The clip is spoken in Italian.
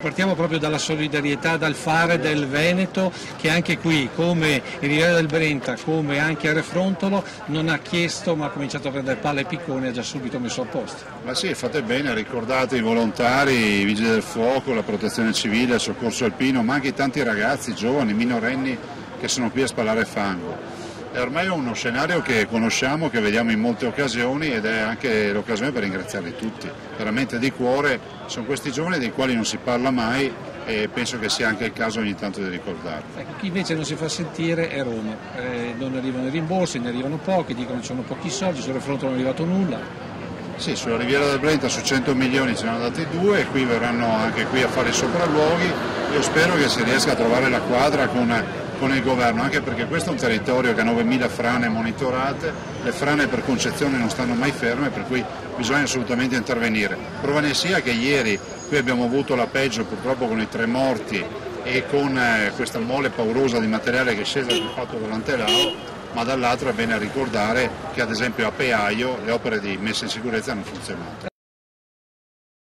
Partiamo proprio dalla solidarietà, dal fare del Veneto che anche qui, come il Riviera del Brenta, come anche a Refrontolo, non ha chiesto ma ha cominciato a prendere palla e piccone e ha già subito messo a posto. Ma sì, fate bene, ricordate i volontari, i vigili del fuoco, la protezione civile, il soccorso alpino, ma anche i tanti ragazzi, giovani, minorenni che sono qui a spalare fango. È ormai uno scenario che conosciamo, che vediamo in molte occasioni ed è anche l'occasione per ringraziarli tutti. Veramente di cuore, sono questi giovani dei quali non si parla mai e penso che sia anche il caso ogni tanto di ricordarli. Ecco, chi invece non si fa sentire è Roma, eh, non arrivano i rimborsi, ne arrivano pochi, dicono che ci sono pochi soldi, sul fronte non è arrivato nulla. Sì, sulla Riviera del Brenta su 100 milioni ce ne hanno dati due e qui verranno anche qui a fare i sopralluoghi. Io spero che si riesca a trovare la quadra con con il governo, anche perché questo è un territorio che ha 9.000 frane monitorate, le frane per concezione non stanno mai ferme, per cui bisogna assolutamente intervenire. Prova ne sia che ieri qui abbiamo avuto la peggio purtroppo con i tre morti e con eh, questa mole paurosa di materiale che è scesa sul fatto dell'Antelao, ma dall'altro è bene ricordare che ad esempio a Peaio le opere di messa in sicurezza hanno funzionato.